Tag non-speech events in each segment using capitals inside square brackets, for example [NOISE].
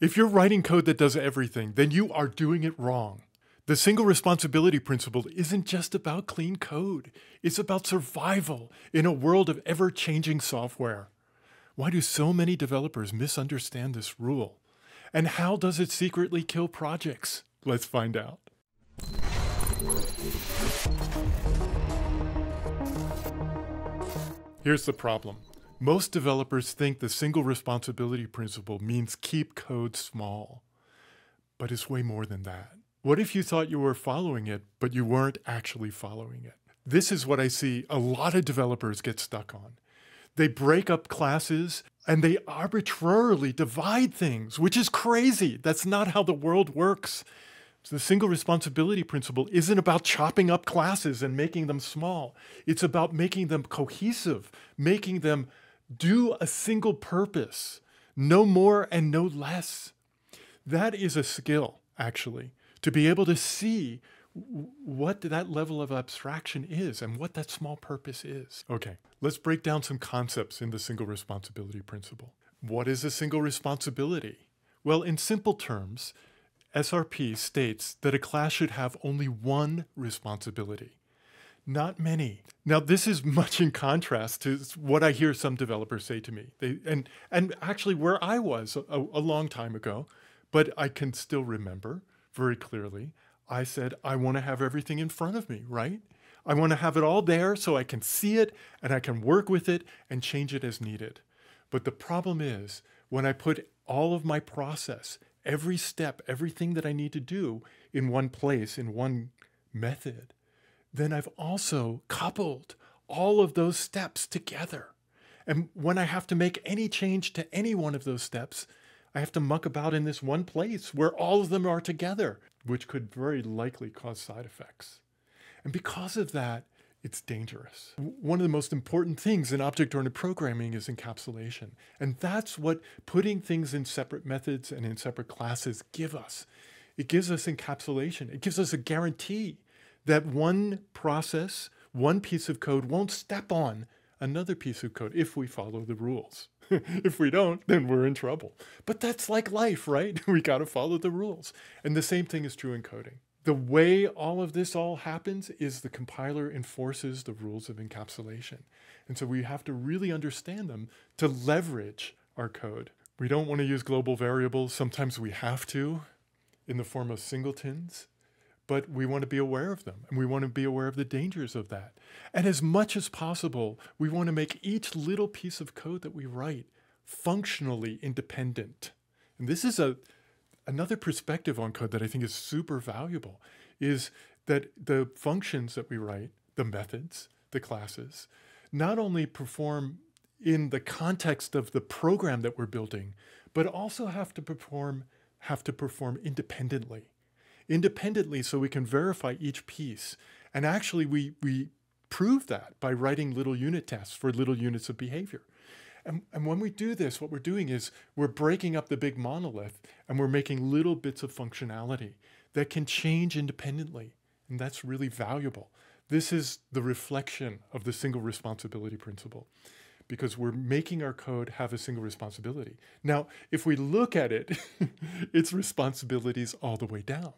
If you're writing code that does everything, then you are doing it wrong. The single responsibility principle isn't just about clean code, it's about survival in a world of ever changing software. Why do so many developers misunderstand this rule? And how does it secretly kill projects? Let's find out. Here's the problem. Most developers think the single responsibility principle means keep code small. But it's way more than that. What if you thought you were following it, but you weren't actually following it? This is what I see a lot of developers get stuck on. They break up classes and they arbitrarily divide things, which is crazy. That's not how the world works. So the single responsibility principle isn't about chopping up classes and making them small. It's about making them cohesive, making them do a single purpose, no more and no less. That is a skill, actually, to be able to see what that level of abstraction is and what that small purpose is. Okay, let's break down some concepts in the single responsibility principle. What is a single responsibility? Well, in simple terms, SRP states that a class should have only one responsibility, not many. Now, this is much in contrast to what I hear some developers say to me. They, and, and actually, where I was a, a long time ago, but I can still remember very clearly, I said, I want to have everything in front of me, right? I want to have it all there so I can see it and I can work with it and change it as needed. But the problem is when I put all of my process every step, everything that I need to do in one place, in one method, then I've also coupled all of those steps together. And when I have to make any change to any one of those steps, I have to muck about in this one place where all of them are together, which could very likely cause side effects. And because of that, it's dangerous. One of the most important things in object oriented programming is encapsulation. And that's what putting things in separate methods and in separate classes give us. It gives us encapsulation. It gives us a guarantee that one process, one piece of code won't step on another piece of code if we follow the rules. [LAUGHS] if we don't, then we're in trouble. But that's like life, right? [LAUGHS] we got to follow the rules. And the same thing is true in coding the way all of this all happens is the compiler enforces the rules of encapsulation. And so we have to really understand them to leverage our code. We don't want to use global variables. Sometimes we have to in the form of singletons, but we want to be aware of them and we want to be aware of the dangers of that. And as much as possible, we want to make each little piece of code that we write functionally independent. And this is a another perspective on code that I think is super valuable is that the functions that we write, the methods, the classes, not only perform in the context of the program that we're building, but also have to perform have to perform independently. Independently so we can verify each piece. And actually we we prove that by writing little unit tests for little units of behavior. And, and when we do this, what we're doing is we're breaking up the big monolith and we're making little bits of functionality that can change independently. And that's really valuable. This is the reflection of the single responsibility principle because we're making our code have a single responsibility. Now, if we look at it, [LAUGHS] it's responsibilities all the way down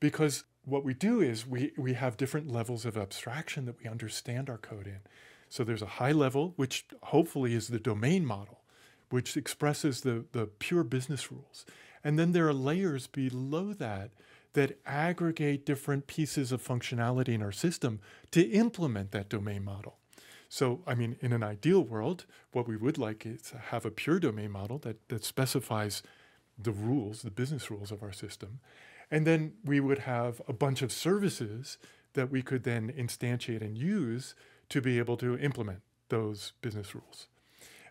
because what we do is we, we have different levels of abstraction that we understand our code in. So there's a high level, which hopefully is the domain model, which expresses the, the pure business rules. And then there are layers below that that aggregate different pieces of functionality in our system to implement that domain model. So, I mean, in an ideal world, what we would like is to have a pure domain model that, that specifies the rules, the business rules of our system. And then we would have a bunch of services that we could then instantiate and use to be able to implement those business rules.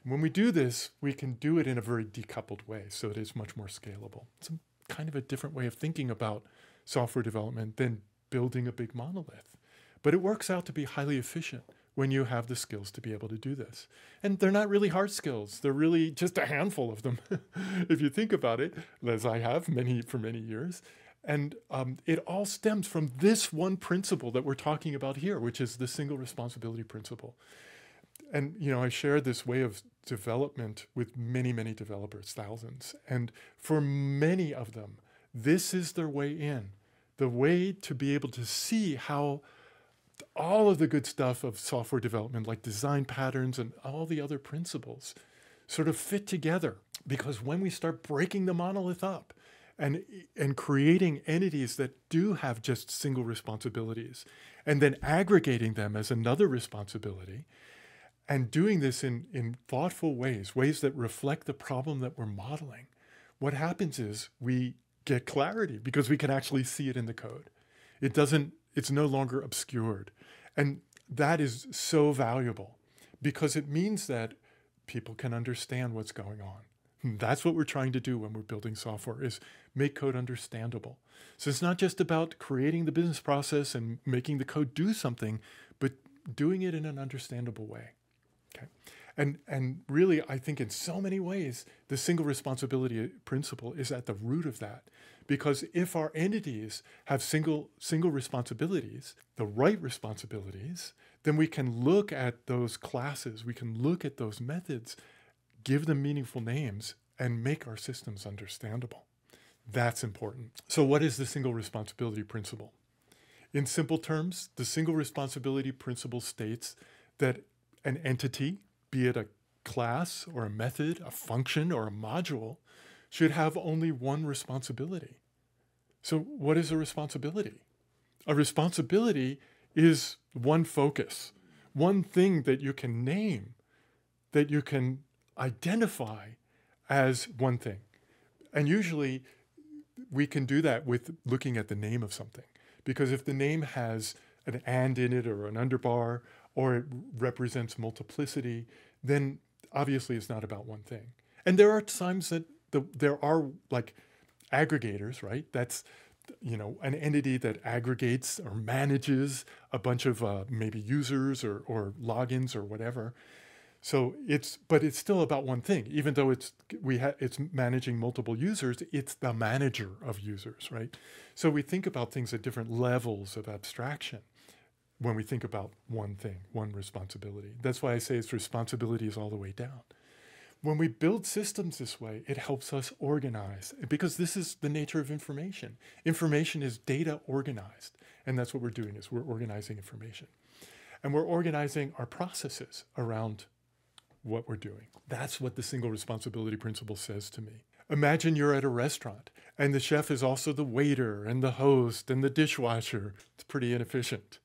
And when we do this, we can do it in a very decoupled way, so it is much more scalable. It's kind of a different way of thinking about software development than building a big monolith. But it works out to be highly efficient when you have the skills to be able to do this. And they're not really hard skills. They're really just a handful of them. [LAUGHS] if you think about it, as I have many for many years, and um, it all stems from this one principle that we're talking about here, which is the single responsibility principle. And you know, I shared this way of development with many, many developers, thousands. And for many of them, this is their way in, the way to be able to see how all of the good stuff of software development, like design patterns and all the other principles, sort of fit together. Because when we start breaking the monolith up and, and creating entities that do have just single responsibilities, and then aggregating them as another responsibility, and doing this in, in thoughtful ways, ways that reflect the problem that we're modeling, what happens is we get clarity because we can actually see it in the code. It doesn't, it's no longer obscured. And that is so valuable because it means that people can understand what's going on. That's what we're trying to do when we're building software is make code understandable. So it's not just about creating the business process and making the code do something, but doing it in an understandable way. Okay. And and really I think in so many ways the single responsibility principle is at the root of that. Because if our entities have single single responsibilities, the right responsibilities, then we can look at those classes, we can look at those methods, give them meaningful names, and make our systems understandable. That's important. So, what is the single responsibility principle? In simple terms, the single responsibility principle states that an entity, be it a class or a method, a function or a module, should have only one responsibility. So, what is a responsibility? A responsibility is one focus, one thing that you can name, that you can identify as one thing. And usually we can do that with looking at the name of something. Because if the name has an and in it or an underbar, or it represents multiplicity, then obviously it's not about one thing. And there are times that the, there are like aggregators, right? That's you know, an entity that aggregates or manages a bunch of uh, maybe users or, or logins or whatever. So it's, but it's still about one thing. Even though it's we ha- it's managing multiple users, it's the manager of users, right? So we think about things at different levels of abstraction when we think about one thing, one responsibility. That's why I say its responsibility is all the way down. When we build systems this way, it helps us organize because this is the nature of information. Information is data organized, and that's what we're doing is we're organizing information. And we're organizing our processes around what we're doing. That's what the single responsibility principle says to me. Imagine you're at a restaurant and the chef is also the waiter and the host and the dishwasher. It's pretty inefficient.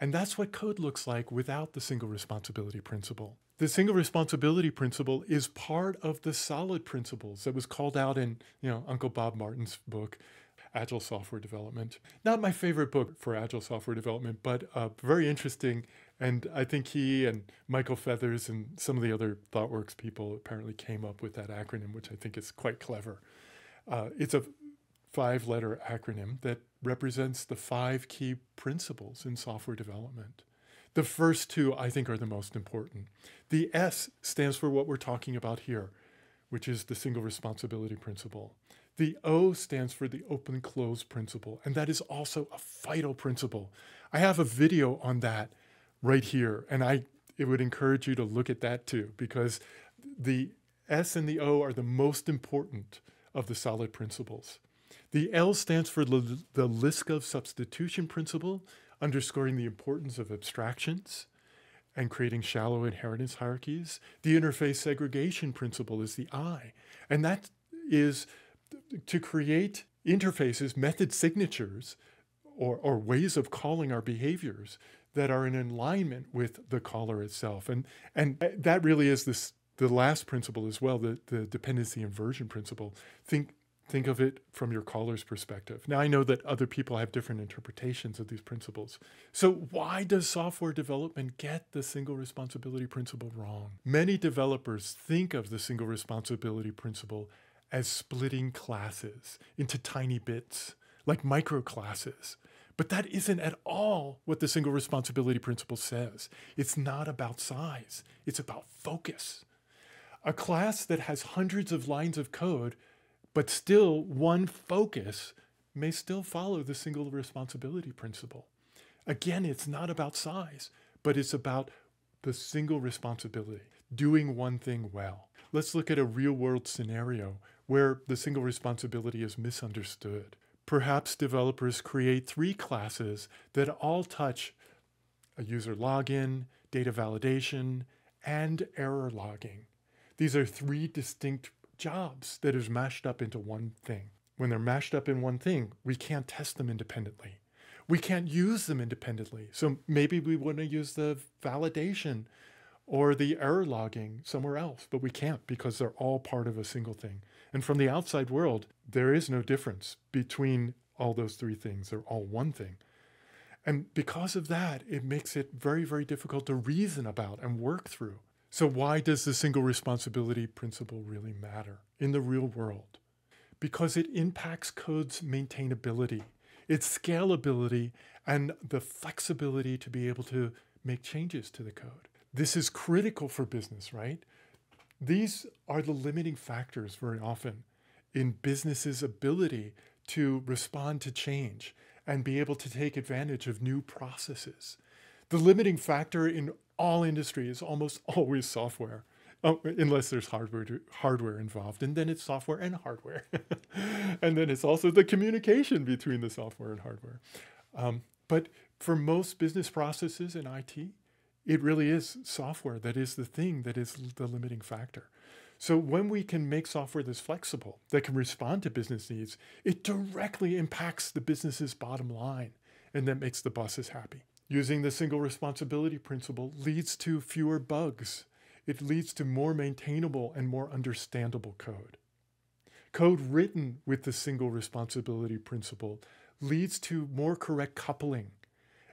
And that's what code looks like without the single responsibility principle. The single responsibility principle is part of the solid principles that was called out in, you know, Uncle Bob Martin's book, Agile Software Development. Not my favorite book for Agile software development, but uh, very interesting. And I think he and Michael Feathers and some of the other ThoughtWorks people apparently came up with that acronym, which I think is quite clever. Uh, it's a five letter acronym that represents the five key principles in software development. The first two, I think, are the most important. The S stands for what we're talking about here, which is the single responsibility principle. The O stands for the open close principle, and that is also a vital principle. I have a video on that right here, and I it would encourage you to look at that too, because the S and the O are the most important of the solid principles. The L stands for the, the Liskov substitution principle, underscoring the importance of abstractions and creating shallow inheritance hierarchies. The interface segregation principle is the I, and that is to create interfaces, method signatures, or, or ways of calling our behaviors that are in alignment with the caller itself. And, and that really is this, the last principle as well, the, the dependency inversion principle. Think think of it from your caller's perspective. Now, I know that other people have different interpretations of these principles. So, why does software development get the single responsibility principle wrong? Many developers think of the single responsibility principle as splitting classes into tiny bits, like microclasses. But that isn't at all what the single responsibility principle says. It's not about size, it's about focus. A class that has hundreds of lines of code but still, one focus may still follow the single responsibility principle. Again, it's not about size, but it's about the single responsibility. Doing one thing well. Let's look at a real world scenario where the single responsibility is misunderstood. Perhaps developers create three classes that all touch a user login, data validation, and error logging. These are three distinct jobs that is mashed up into one thing. When they're mashed up in one thing, we can't test them independently. We can't use them independently. So maybe we want to use the validation or the error logging somewhere else, but we can't because they're all part of a single thing. And from the outside world, there is no difference between all those three things. They're all one thing. And because of that, it makes it very, very difficult to reason about and work through. So, why does the single responsibility principle really matter in the real world? Because it impacts code's maintainability, its scalability, and the flexibility to be able to make changes to the code. This is critical for business, right? These are the limiting factors very often in businesses' ability to respond to change and be able to take advantage of new processes. The limiting factor in all industry is almost [LAUGHS] always software, oh, unless there's hardware to, hardware involved, and then it's software and hardware, [LAUGHS] and then it's also the communication between the software and hardware. Um, but for most business processes in IT, it really is software that is the thing that is the limiting factor. So when we can make software that's flexible, that can respond to business needs, it directly impacts the business's bottom line and that makes the bosses happy. Using the single responsibility principle leads to fewer bugs. It leads to more maintainable and more understandable code. Code written with the single responsibility principle leads to more correct coupling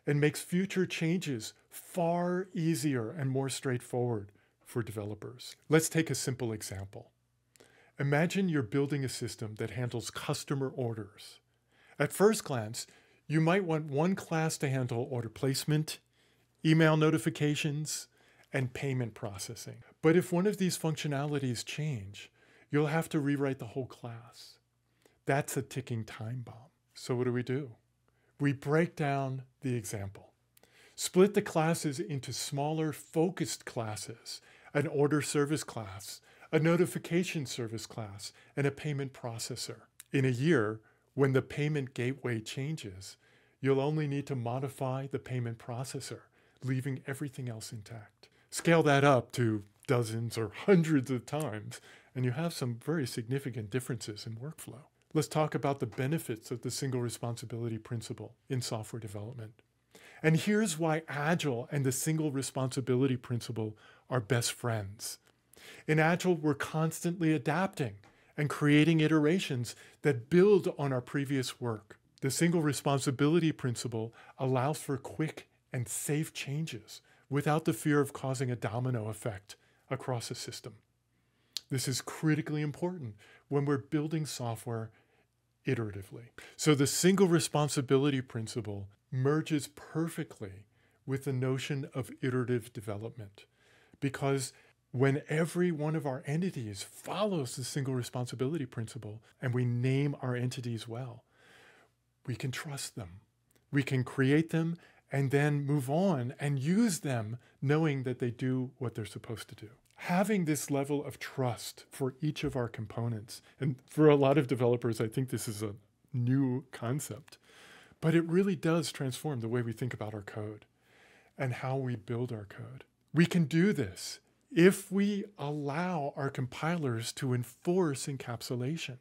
and makes future changes far easier and more straightforward for developers. Let's take a simple example. Imagine you're building a system that handles customer orders. At first glance, you might want one class to handle order placement, email notifications, and payment processing. But if one of these functionalities change, you'll have to rewrite the whole class. That's a ticking time bomb. So what do we do? We break down the example. Split the classes into smaller focused classes, an order service class, a notification service class, and a payment processor. In a year, when the payment gateway changes, you'll only need to modify the payment processor, leaving everything else intact. Scale that up to dozens or hundreds of times, and you have some very significant differences in workflow. Let's talk about the benefits of the single responsibility principle in software development. And here's why Agile and the single responsibility principle are best friends. In Agile, we're constantly adapting and creating iterations that build on our previous work. The single responsibility principle allows for quick and safe changes without the fear of causing a domino effect across a system. This is critically important when we're building software iteratively. So the single responsibility principle merges perfectly with the notion of iterative development because when every one of our entities follows the single responsibility principle and we name our entities well, we can trust them. We can create them and then move on and use them knowing that they do what they're supposed to do having this level of trust for each of our components, and for a lot of developers, I think this is a new concept, but it really does transform the way we think about our code and how we build our code. We can do this if we allow our compilers to enforce encapsulation.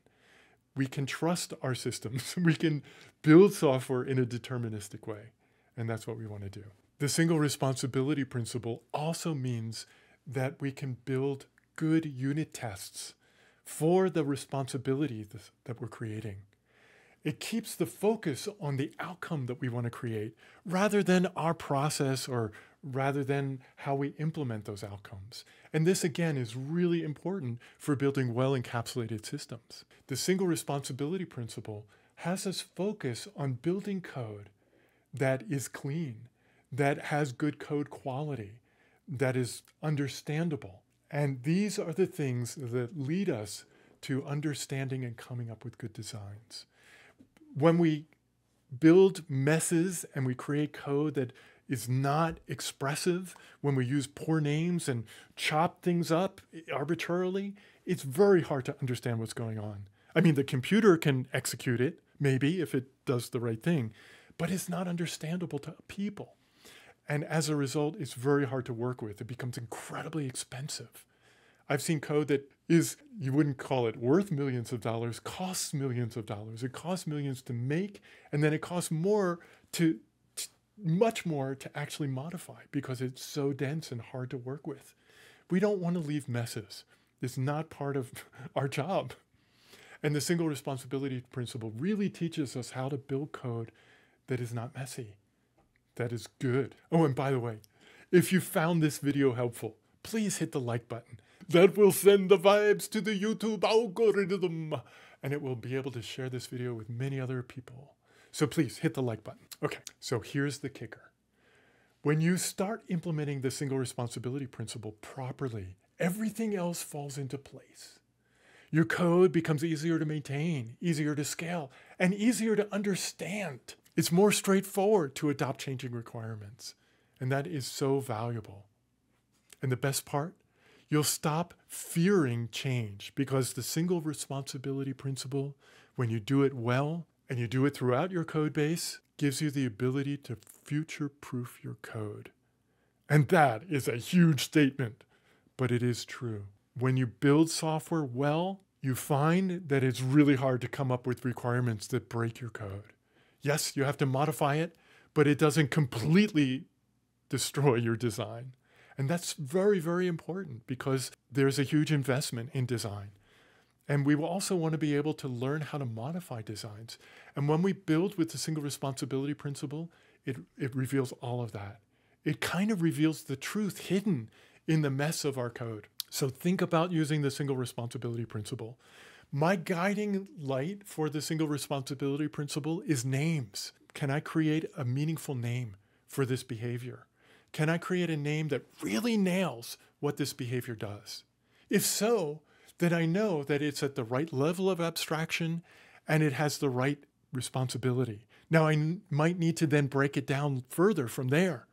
We can trust our systems. [LAUGHS] We can build software in a deterministic way. And that's what we want to do. The single responsibility principle also means that we can build good unit tests for the responsibility that we're creating. It keeps the focus on the outcome that we want to create rather than our process or rather than how we implement those outcomes. And this again is really important for building well encapsulated systems. The single responsibility principle has us focus on building code that is clean, that has good code quality, that is understandable. And these are the things that lead us to understanding and coming up with good designs. When we build messes and we create code that is not expressive, when we use poor names and chop things up arbitrarily, it's very hard to understand what's going on. I mean, the computer can execute it, maybe, if it does the right thing, but it's not understandable to people. And as a result, it's very hard to work with. It becomes incredibly expensive. I've seen code that is, you wouldn't call it worth millions of dollars, costs millions of dollars. It costs millions to make, and then it costs more to, to much more to actually modify because it's so dense and hard to work with. We don't want to leave messes. It's not part of [LAUGHS] our job. And the single responsibility principle really teaches us how to build code that is not messy, that is good. Oh, and by the way, if you found this video helpful, please hit the like button. That will send the vibes to the YouTube algorithm and it will be able to share this video with many other people. So please hit the like button. Okay, so here's the kicker. When you start implementing the single responsibility principle properly, everything else falls into place. Your code becomes easier to maintain, easier to scale, and easier to understand. It's more straightforward to adopt changing requirements. And that is so valuable. And the best part, you'll stop fearing change because the single responsibility principle, when you do it well and you do it throughout your code base, gives you the ability to future proof your code. And that is a huge statement, but it is true. When you build software well, you find that it's really hard to come up with requirements that break your code. Yes, you have to modify it, but it doesn't completely destroy your design. And that's very, very important because there's a huge investment in design. And we will also want to be able to learn how to modify designs. And when we build with the single responsibility principle, it, it reveals all of that. It kind of reveals the truth hidden in the mess of our code. So think about using the single responsibility principle. My guiding light for the single responsibility principle is names. Can I create a meaningful name for this behavior? Can I create a name that really nails what this behavior does? If so, then I know that it's at the right level of abstraction and it has the right responsibility. Now, I might need to then break it down further from there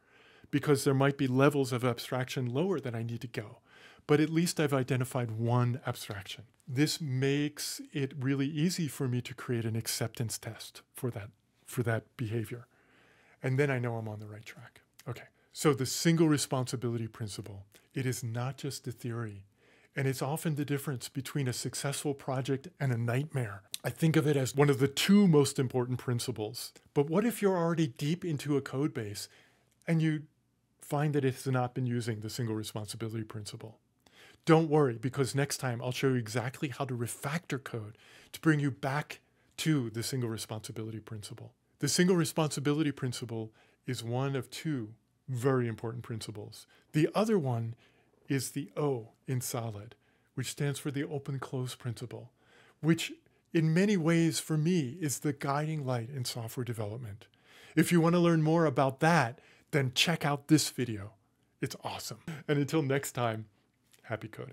because there might be levels of abstraction lower that I need to go but at least I've identified one abstraction. This makes it really easy for me to create an acceptance test for that, for that behavior. And then I know I'm on the right track. Okay, so the single responsibility principle, it is not just a theory, and it's often the difference between a successful project and a nightmare. I think of it as one of the two most important principles. But what if you're already deep into a code base and you find that it has not been using the single responsibility principle? Don't worry, because next time I'll show you exactly how to refactor code to bring you back to the single responsibility principle. The single responsibility principle is one of two very important principles. The other one is the O in solid, which stands for the open close principle, which in many ways for me is the guiding light in software development. If you want to learn more about that, then check out this video. It's awesome. And until next time, Happy coding.